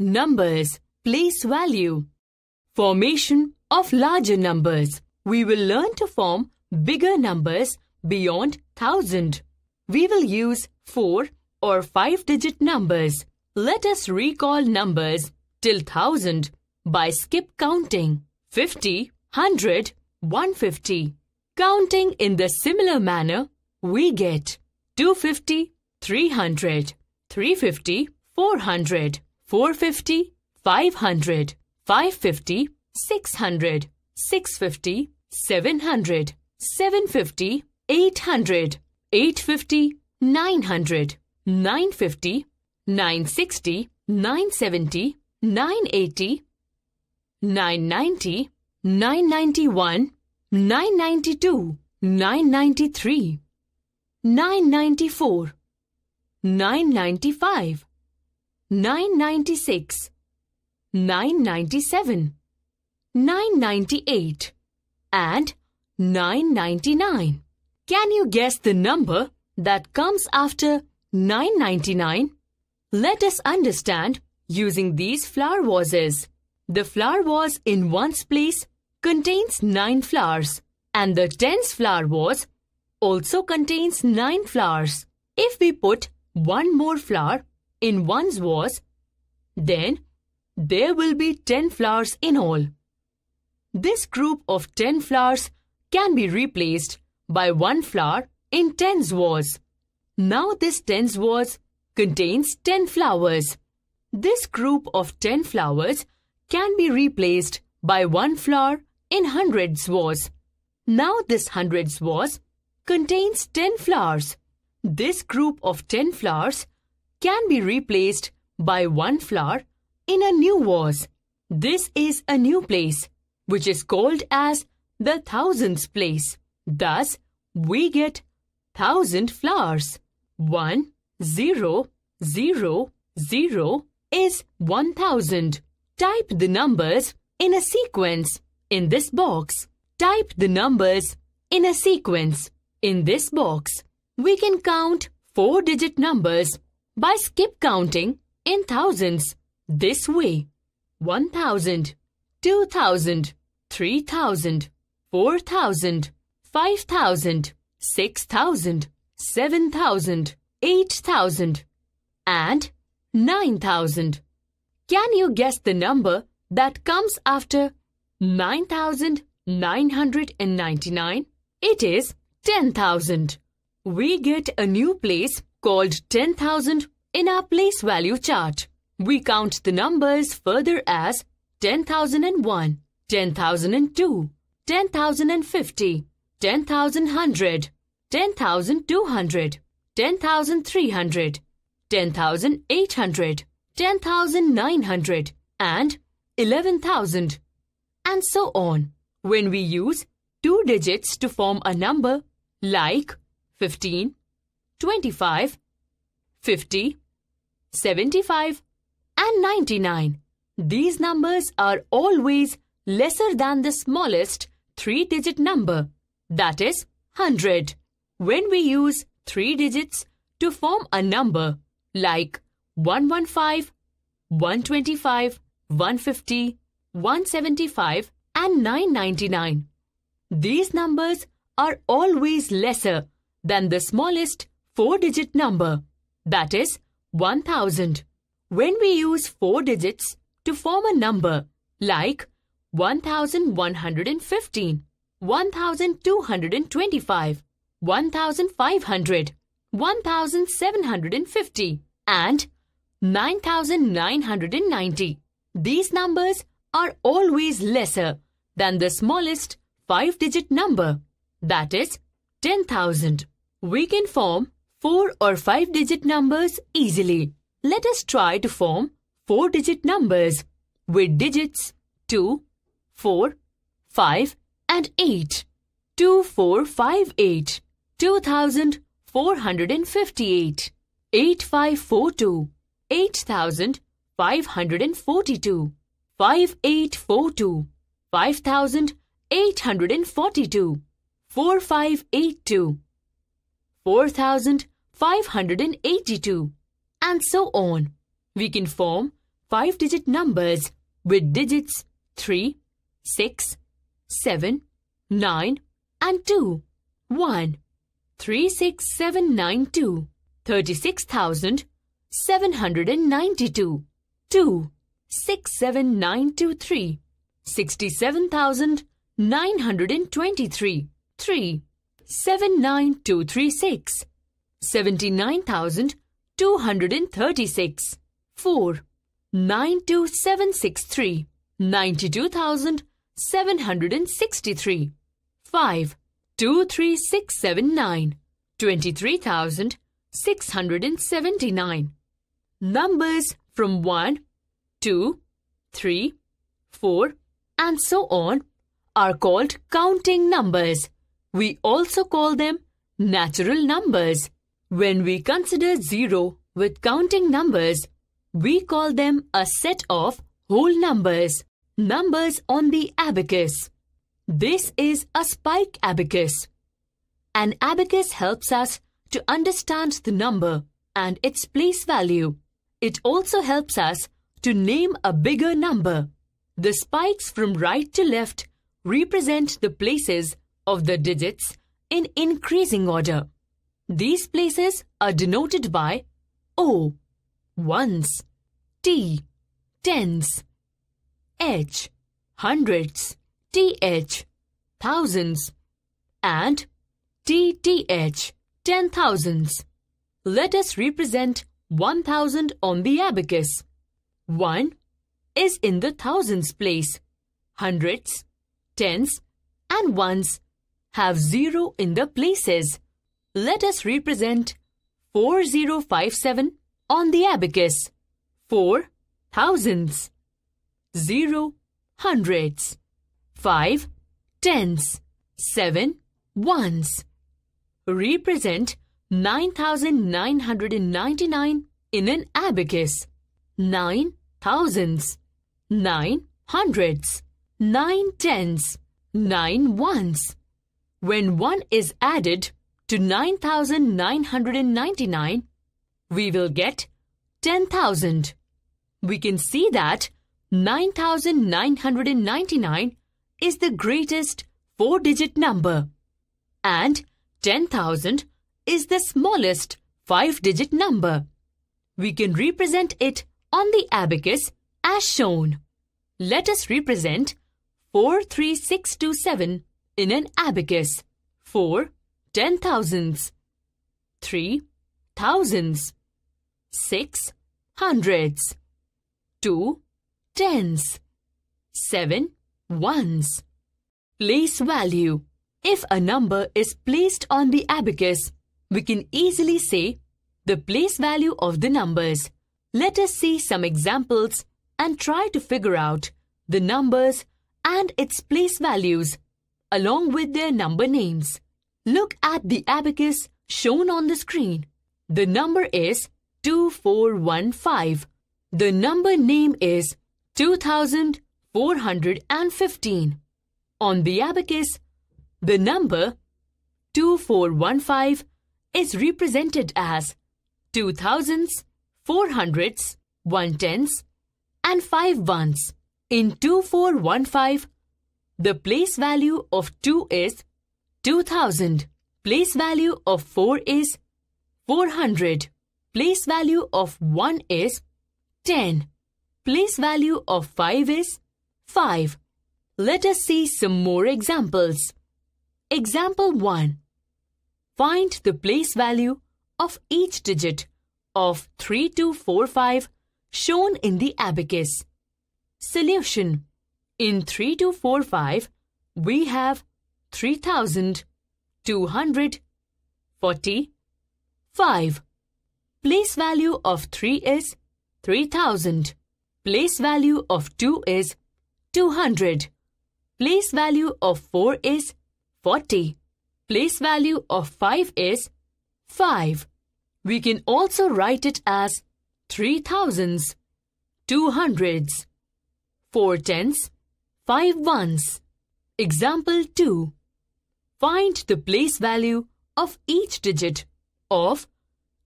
Numbers, place value. Formation of larger numbers. We will learn to form bigger numbers beyond 1000. We will use 4 or 5 digit numbers. Let us recall numbers till 1000 by skip counting 50, 100, 150. Counting in the similar manner, we get 250, 300, 350, 400, 450, 500, 550, 600, 650, 700, 750, 800, 850, 900, 950, 960, 970, 980, 990, 991, 992, 993, 994, 995, 996, 997, 998, and 999. Can you guess the number that comes after 999? Let us understand using these flower vases. The flower vase in one's place contains 9 flowers and the tens flower vase also contains 9 flowers. If we put one more flower in one's vase, then there will be 10 flowers in all. This group of 10 flowers can be replaced by one flower in tens vase. Now this tens vase contains 10 flowers. This group of 10 flowers can be replaced by one flower in hundreds vase. Now this hundreds vase contains 10 flowers. This group of 10 flowers can be replaced by one flower in a new vase. This is a new place, which is called as the thousands place. Thus, we get thousand flowers. One, zero, zero, zero is 1000. Type the numbers in a sequence in this box. Type the numbers in a sequence in this box. We can count four-digit numbers by skip counting in thousands this way. 1000, 2000, 3000, 4000, 5000, 6000, 7000, 8000 and 9000. Can you guess the number that comes after 9999? It is 10,000. We get a new place called 10,000 in our place value chart. We count the numbers further as 10,001, 10,002, 10,050, 10,100, 10,200, 10,300, 10,800, 10,900 and 11,000 and so on. When we use two digits to form a number like 15, 25, 50, 75 and 99, these numbers are always lesser than the smallest three-digit number, that is 100. When we use three digits to form a number like 115, 125, 150, 175 and 999. These numbers are always lesser than the smallest four-digit number, that is 1000. When we use four digits to form a number like 1115, 1225, 1500, 1750 and 9990. These numbers are always lesser than the smallest five-digit number, that is 10,000. We can form four or five-digit numbers easily. Let us try to form four-digit numbers with digits 2, 4, 5 and 8. 2458 2458 8542 8542 5842 5842 4582 4582 and so on. We can form five digit numbers with digits 3, 6, 7, 9, and 2. 1. 36792. 36,792. 2. 67923. 67,923. 3. 79236. 79,236. 4. 92763. 92,763. 5. 23679. 23,679. Numbers from 1, 2, 3, 4, and so on are called counting numbers. We also call them natural numbers. When we consider 0 with counting numbers, we call them a set of whole numbers, numbers on the abacus. This is a spike abacus. An abacus helps us to understand the number and its place value. It also helps us to name a bigger number. The spikes from right to left represent the places of the digits in increasing order. These places are denoted by O, ones, T, tens, H, hundreds, TH, thousands, and TTH, ten thousands. Let us represent 1000 on the abacus. 1 is in the thousands place. Hundreds, tens, and ones have 0 in the places. Let us represent 4057 on the abacus. 4 thousands, 0 hundreds, 5 tens, 7 ones. Represent 9999 in an abacus. 9 thousands, 9 hundreds, 9 tens, 9 ones. When 1 is added to 9999, we will get 10,000. We can see that 9999 is the greatest four-digit number and 10,000 is the smallest five-digit number. We can represent it on the abacus as shown. Let us represent 43627 in an abacus. 4 ten thousands. 3 thousands. 6 hundreds. 2 tens. 7 ones. Place value. If a number is placed on the abacus, we can easily say the place value of the numbers. Let us see some examples and try to figure out the numbers and its place values along with their number names. Look at the abacus shown on the screen. The number is 2415. The number name is 2415. On the abacus, the number 2415 is represented as two thousands, four hundreds, one tens, and five ones. In 2415, the place value of 2 is 2000. Place value of 4 is 400. Place value of 1 is 10. Place value of 5 is 5. Let us see some more examples. Example 1. Find the place value of each digit of 3245 shown in the abacus. Solution. In 3245, we have 3245. Place value of 3 is 3000. Place value of 2 is 200. Place value of 4 is 40. Place value of 5 is 5. We can also write it as 3 thousands, 2 hundreds, 4 tens, 5 ones. Example 2. Find the place value of each digit of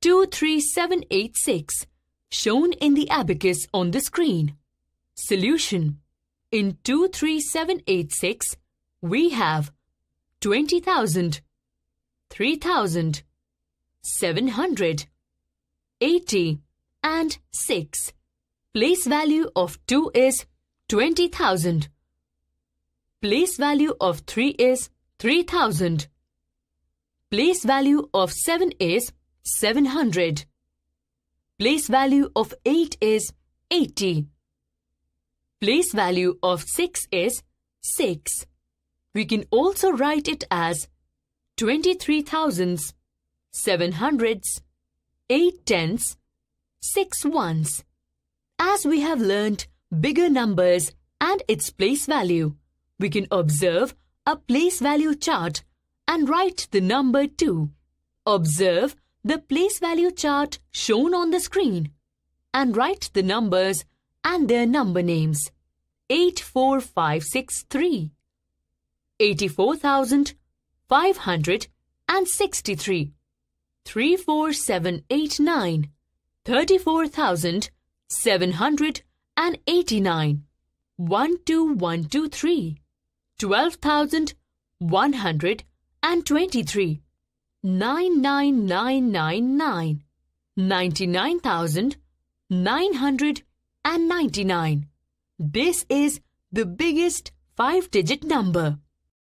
23786 shown in the abacus on the screen. Solution. In 23786, we have 20,000, 3,000, 700, 80 and 6. Place value of 2 is 20,000. Place value of 3 is 3000. Place value of 7 is 700. Place value of 8 is 80. Place value of 6 is 6. We can also write it as 23 thousands, 7 hundreds, 8 tenths, 6 ones. As we have learnt bigger numbers and its place value, we can observe a place value chart and write the number 2. Observe the place value chart shown on the screen and write the numbers and their number names. 84563 84,563 34789 34,789 12123 12,123 99999 99,999 This is the biggest five-digit number.